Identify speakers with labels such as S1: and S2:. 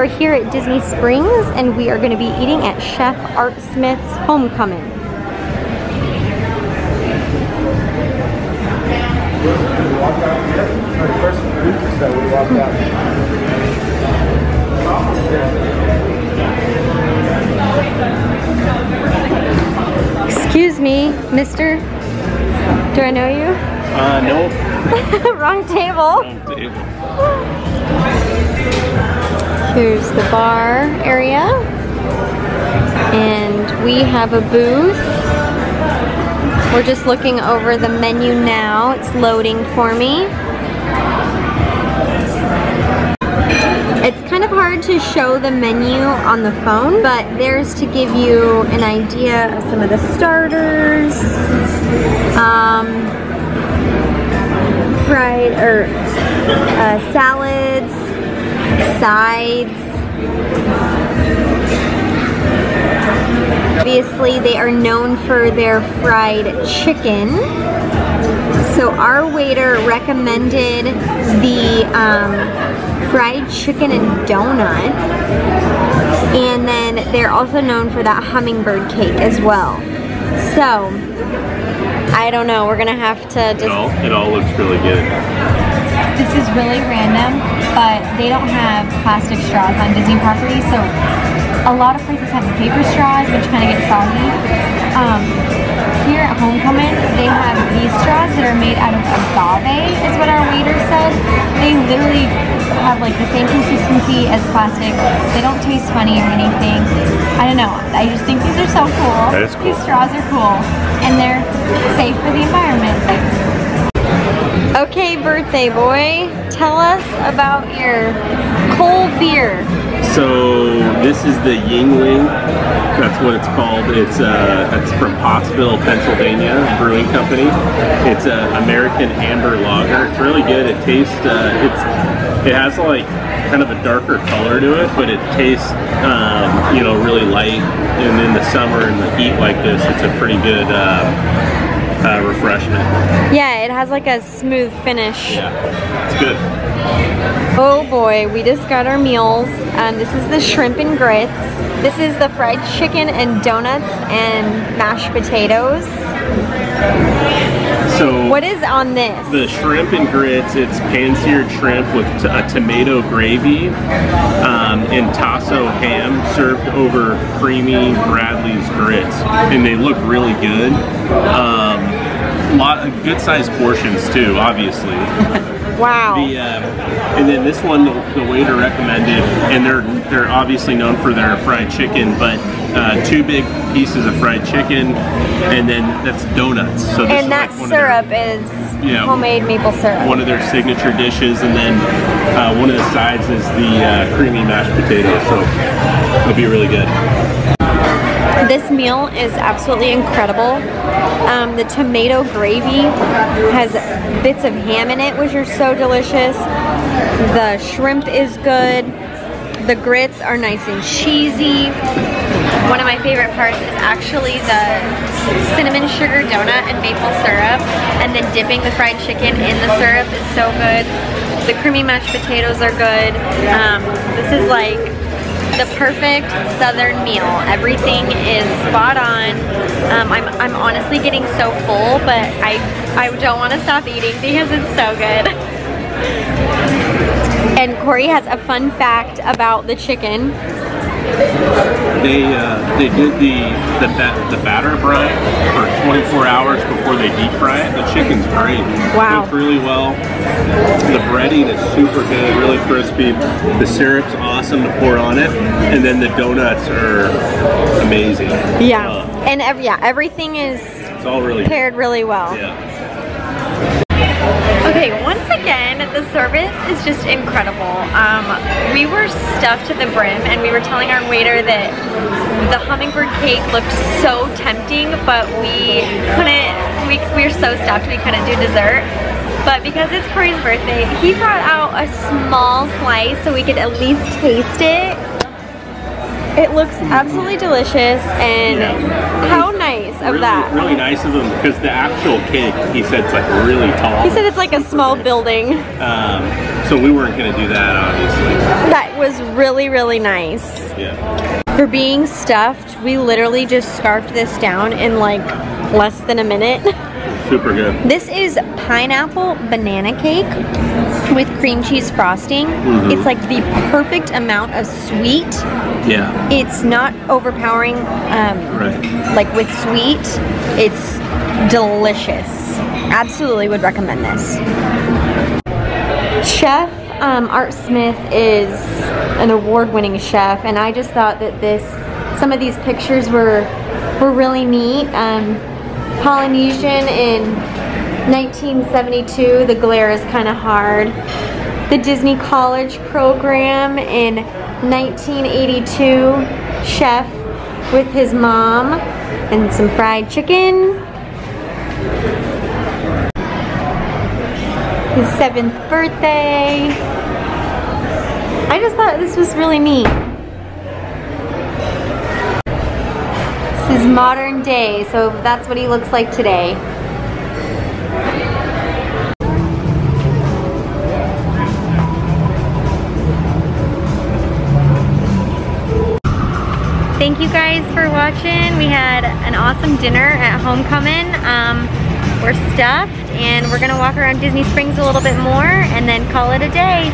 S1: Are here at Disney Springs and we are going to be eating at Chef Art Smith's Homecomin'. Excuse me, mister. Do I know you?
S2: Uh, no.
S1: Wrong table. Here's the bar area. And we have a booth. We're just looking over the menu now. It's loading for me. It's kind of hard to show the menu on the phone, but there's to give you an idea of some of the starters. Um, fried or uh, salads, sides. Obviously, they are known for their fried chicken. So our waiter recommended the um, fried chicken and donuts. And then they're also known for that hummingbird cake as well. So, I don't know. We're gonna have to just.
S2: It all, it all looks really good.
S1: This is really random, but they don't have plastic straws on Disney property, so a lot of places have the paper straws, which kind of get soggy. Um, here at Homecomin', they have these straws that are made out of agave, is what our waiter said. They literally have like the same consistency as plastic. They don't taste funny or anything. I don't know. I just think these are so cool.
S2: That is cool.
S1: These straws are cool, and they're safe birthday boy, tell us about your cold beer.
S2: So this is the Yuengling. That's what it's called. It's uh, it's from Pottsville, Pennsylvania Brewing Company. It's an American amber lager. It's really good. It tastes. Uh, it's it has like kind of a darker color to it, but it tastes um, you know really light. And in the summer and the heat like this, it's a pretty good uh, uh, refreshment.
S1: Yeah, it has like a smooth finish.
S2: Yeah, it's good.
S1: Oh boy, we just got our meals. Um, this is the shrimp and grits. This is the fried chicken and donuts and mashed potatoes.
S2: So
S1: What is on this?
S2: The shrimp and grits, it's pan-seared shrimp with t- a tomato gravy um, and tasso ham served over creamy Bradley's grits. And they look really good. Um, lot of good sized portions too, obviously.
S1: wow.
S2: The, um, and then this one, the, the waiter recommended, and they're they're obviously known for their fried chicken, but uh, two big pieces of fried chicken, and then that's donuts. So this is
S1: and that
S2: like of their-
S1: syrup is
S2: Yeah.
S1: homemade maple syrup.
S2: one of their signature dishes, and then uh, one of the sides is the uh, creamy mashed potatoes. So it'll be really good.
S1: This meal is absolutely incredible. Um, the tomato gravy has bits of ham in it, which are so delicious. The shrimp is good. The grits are nice and cheesy. One of my favorite parts is actually the cinnamon sugar donut and maple syrup, and then dipping the fried chicken in the syrup is so good. The creamy mashed potatoes are good. Um, this is like the perfect southern meal. Everything is spot on. Um, I'm, I'm honestly getting so full, but I, I don't want to stop eating because it's so good. And Corey has a fun fact about the chicken.
S2: They uh, they did the the, the batter brine for 24 hours before they deep fry it. The chicken's great.
S1: Wow.
S2: Cooked really well. The breading is super good, really crispy. The syrup's awesome to pour on it, and then the donuts are amazing.
S1: Yeah.
S2: Uh,
S1: And every, yeah, everything is
S2: it's all really
S1: paired really well.
S2: yeah.
S1: Okay, once again, the service is just incredible. Um, we were stuffed to the brim and we were telling our waiter that the hummingbird cake looked so tempting, but we couldn't, we, we were so stuffed we couldn't do dessert. But because it's Corey's birthday, he brought out a small slice so we could at least taste it. It looks absolutely delicious and of
S2: really,
S1: that.
S2: really nice of him because the actual cake, he said, it's like really tall.
S1: He said it's like a small building.
S2: Um, so we weren't gonna do that, obviously.
S1: That was really, really nice.
S2: Yeah.
S1: For being stuffed, we literally just scarfed this down in like less than a minute.
S2: Super good.
S1: This is pineapple banana cake with cream cheese frosting.
S2: Mhm.
S1: It's like the perfect amount of sweet.
S2: Yeah.
S1: It's not overpowering um,
S2: Right.
S1: like with sweet. It's delicious. Absolutely would recommend this. Chef um, Art Smith is an award-winning chef, and I just thought that this, some of these pictures were were really neat. Um, Polynesian in 1972, the glare is kind of hard. The Disney College program in 1982, chef with his mom, and some fried chicken. His seventh birthday. I just thought this was really neat. This is modern day, so that's what he looks like today. Thank you guys for watching. We had an awesome dinner at Homecomin'. Um, we're stuffed and we're gonna walk around Disney Springs a little bit more and then call it a day.